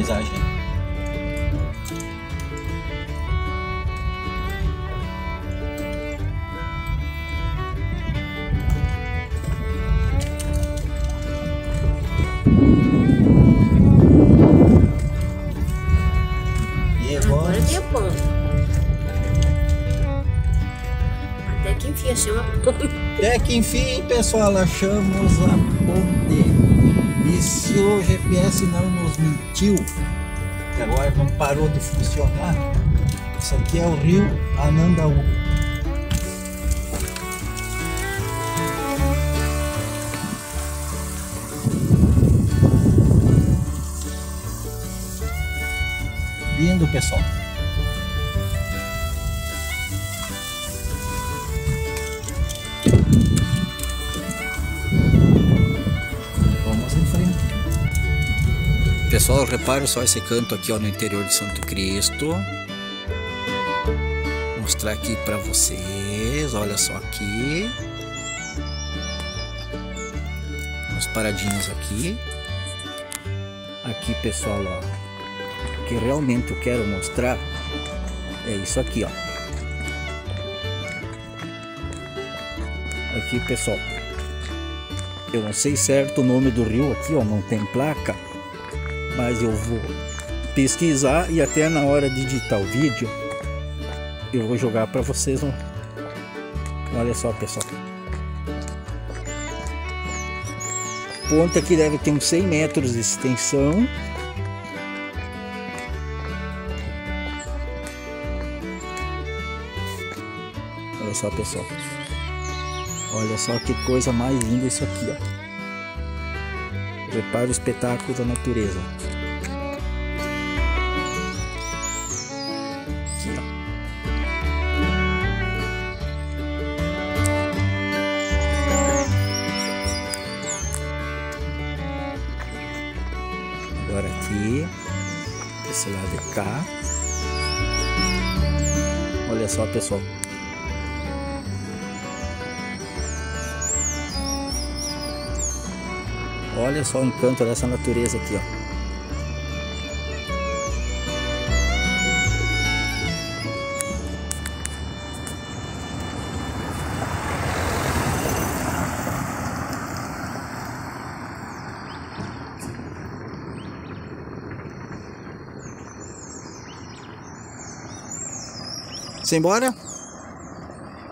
É a paisagem. E agora Agora deu bom. Até que enfim achei uma Até que enfim, pessoal, achamos a ponte. E se o GPS não nos mentiu, que agora não parou de funcionar, isso aqui é o rio Anandaú. Lindo, pessoal. Pessoal, repare só esse canto aqui ó, no interior de Santo Cristo. Vou mostrar aqui para vocês. Olha só aqui. Umas paradinhas aqui. Aqui, pessoal, ó. O que realmente eu quero mostrar é isso aqui, ó. Aqui, pessoal. Eu não sei certo o nome do rio aqui, ó, não tem placa, mas eu vou pesquisar e até na hora de editar o vídeo eu vou jogar para vocês. ó. Olha só, pessoal. Ponte aqui deve ter uns 100 metros de extensão. Olha só, pessoal. Olha só que coisa mais linda isso aqui, ó. Repare o espetáculo da natureza. Aqui. Agora aqui, esse lado de cá. Olha só, pessoal. Olha só o encanto dessa natureza aqui, ó. Simbora?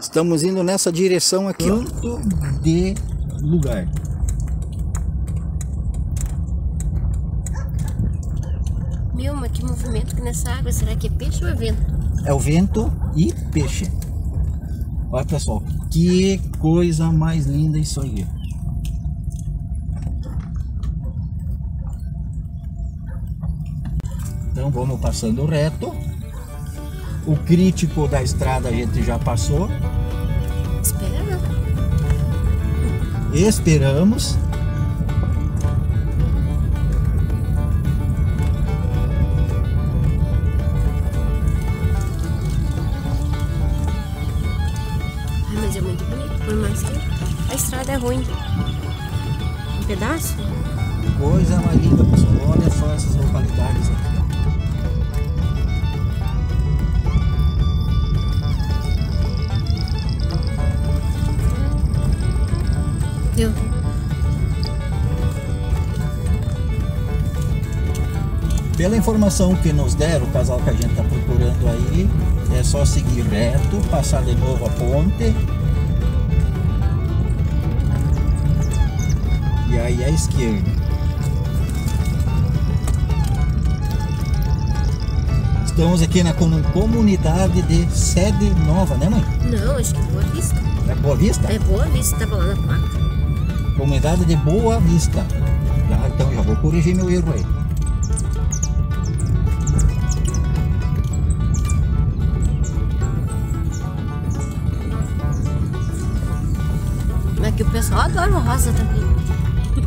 Estamos indo nessa direção aqui, ó. Canto de lugar. Meu, mas que movimento que nessa água. Será que é peixe ou é vento? É o vento e peixe. Olha pessoal, que coisa mais linda isso aí. Então vamos passando reto. O crítico da estrada a gente já passou. Espera, né? Esperamos. Que a estrada é ruim. Um pedaço? Coisa mais linda, pessoal. Olha só essas localidades aqui. Deu. Pela informação que nos deram, o casal que a gente está procurando aí, é só seguir reto, passar de novo a ponte. E à esquerda. Estamos aqui na comu- comunidade de Sede Nova, né mãe? Não, acho que é Boa Vista. É Boa Vista? É Boa Vista, tava lá na placa. Comunidade de Boa Vista. Já, então já vou corrigir meu erro aí. Mas que o pessoal adora o rosa também.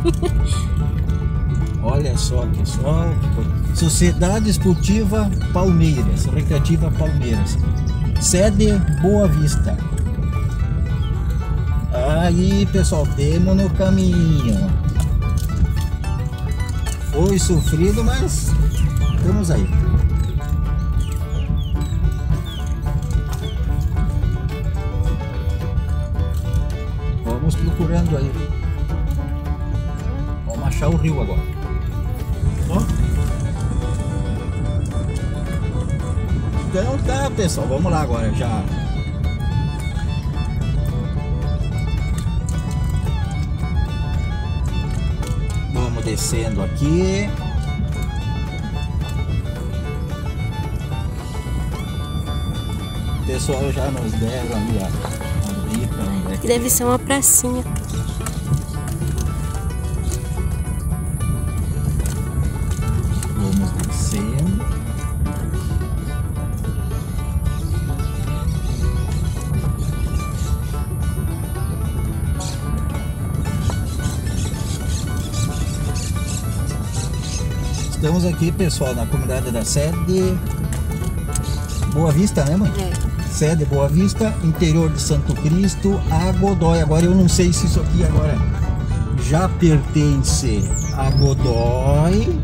Olha só, pessoal. Sociedade Esportiva Palmeiras, Recreativa Palmeiras. Sede Boa Vista. Aí, pessoal, temos no caminho. Foi sofrido, mas estamos aí. Vamos procurando aí. Achar o rio agora. Então tá, pessoal. Vamos lá agora já. Vamos descendo aqui. Pessoal já nos deram ali a, é que Deve ser uma pracinha. Estamos aqui, pessoal, na comunidade da sede Boa Vista, né, mãe? É. Sede Boa Vista, interior de Santo Cristo, a Godoy. Agora eu não sei se isso aqui agora já pertence a Godoy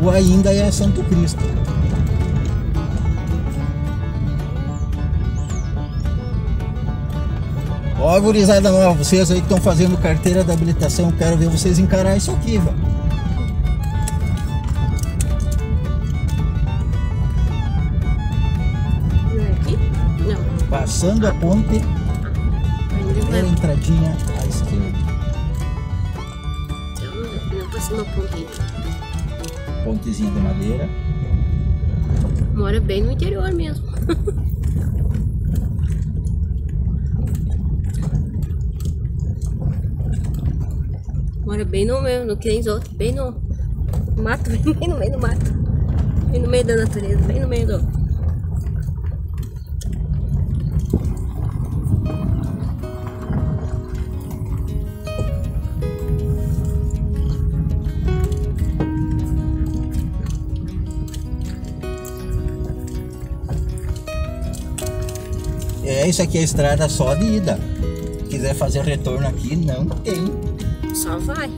ou ainda é Santo Cristo. Ó, gurizada nova, vocês aí que estão fazendo carteira da habilitação, quero ver vocês encarar isso aqui, velho. Passando a ponte, não. entradinha à esquerda. Então, não passei uma pontinha. Pontezinha de madeira. Mora bem no interior mesmo. Mora bem no meio, no que bem no mato, bem no meio do mato. Bem no meio da natureza, bem no meio do. É, isso aqui é estrada só de ida. Quiser fazer retorno aqui, não tem. Só vai.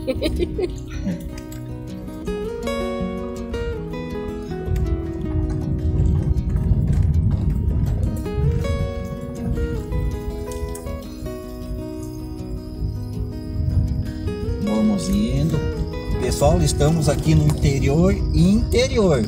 Vamos indo. Pessoal, estamos aqui no interior interior.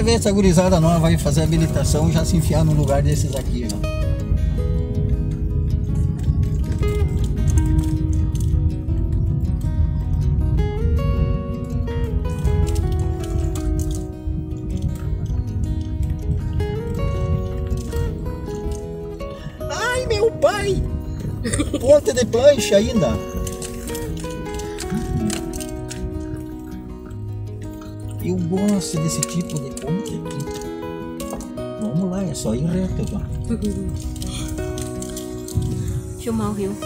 Quer ver essa gurizada nova vai fazer habilitação já se enfiar no lugar desses aqui, ó. Ai, meu pai! Ponte de plancha ainda. Eu gosto desse tipo de ponte aqui. Vamos lá, é só ir reto, já. Filmar o rio.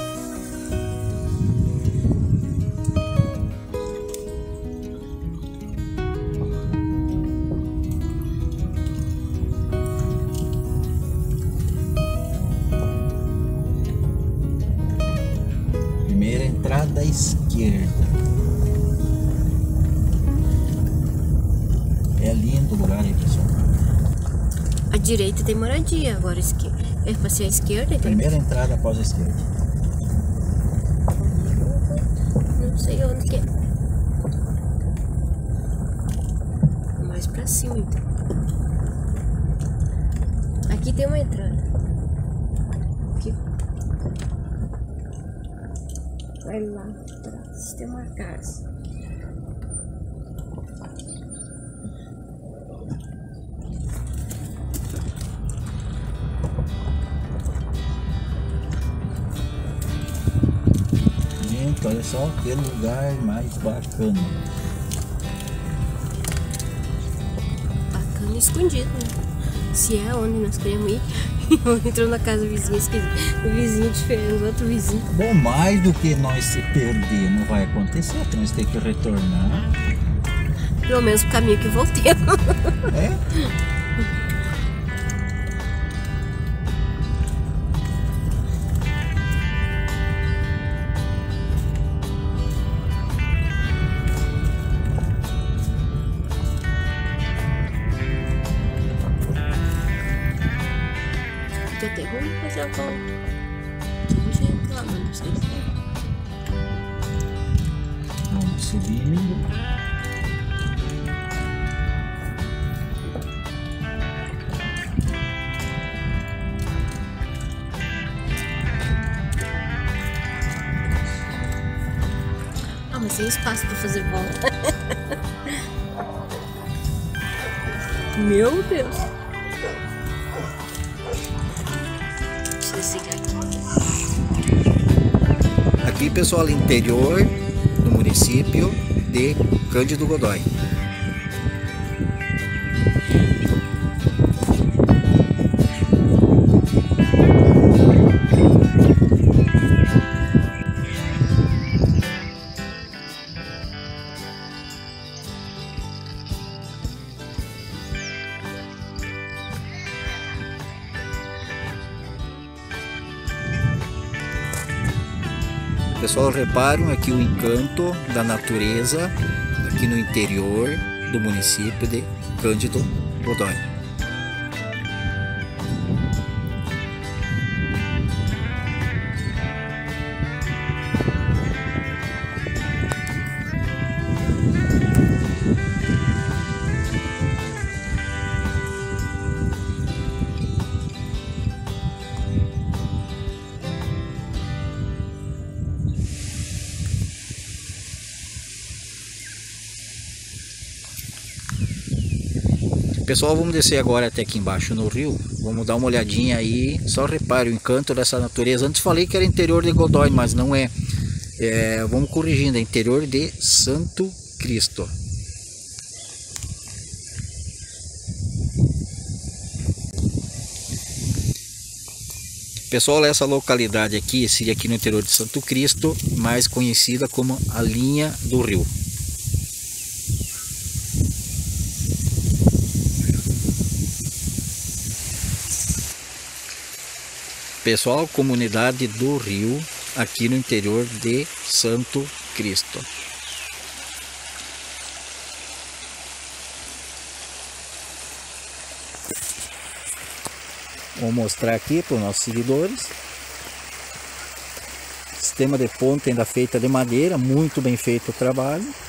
Primeira entrada à esquerda. É lindo o lugar aí, pessoal. A direita tem moradia, agora a esquerda. É pra ser a esquerda, tem. Primeira entrada após a esquerda. Não sei onde que é. Mais pra cima então. Aqui tem uma entrada. Aqui. Vai lá atrás. Tem uma casa. Só que lugar mais bacana. Bacana escondido, né? Se é onde nós queremos ir. Entrou na casa do vizinho, esquisito. O vizinho diferente, outro vizinho. Bom, mais do que nós se perder não vai acontecer, então nós temos que retornar. Pelo menos o caminho que voltei. É? Até ruim fazer a volta. Vamos entrar, mas não sei se é. Vamos subindo. Ah, mas tem espaço pra fazer volta. Meu Deus. Aqui. Aqui, pessoal, interior do município de Cândido Godói. Pessoal, reparam aqui o encanto da natureza aqui no interior do município de Cândido Godói. Pessoal, vamos descer agora até aqui embaixo no rio. Vamos dar uma olhadinha aí. Só repare o encanto dessa natureza. Antes falei que era interior de Godói, mas não é. é vamos corrigindo, é interior de Santo Cristo. Pessoal, essa localidade aqui seria aqui no interior de Santo Cristo, mais conhecida como a linha do rio. Pessoal, comunidade do Rio, aqui no interior de Santo Cristo. Vou mostrar aqui para os nossos seguidores. Sistema de ponta ainda feita de madeira, muito bem feito o trabalho.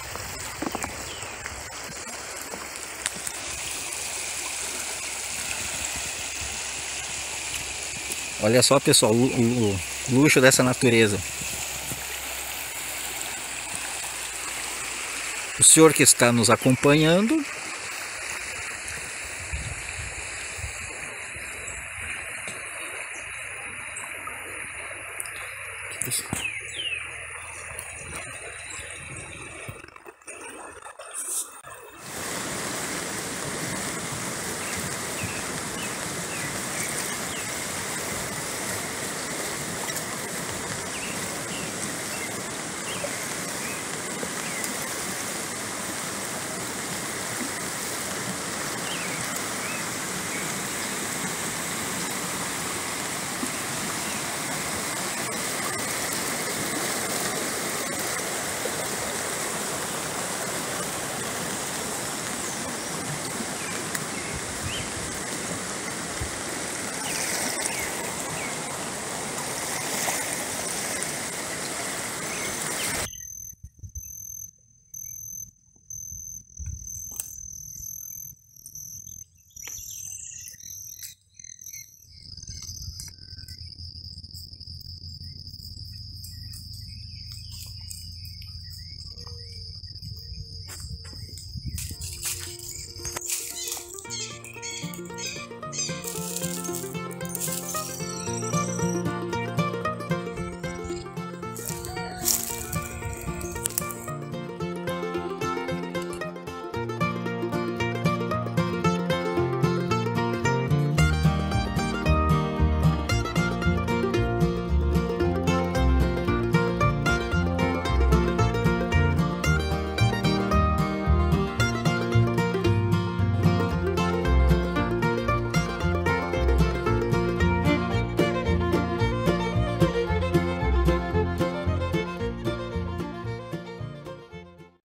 Olha só pessoal, o, o, luxo dessa natureza. O senhor que está nos acompanhando Aqui, pessoal.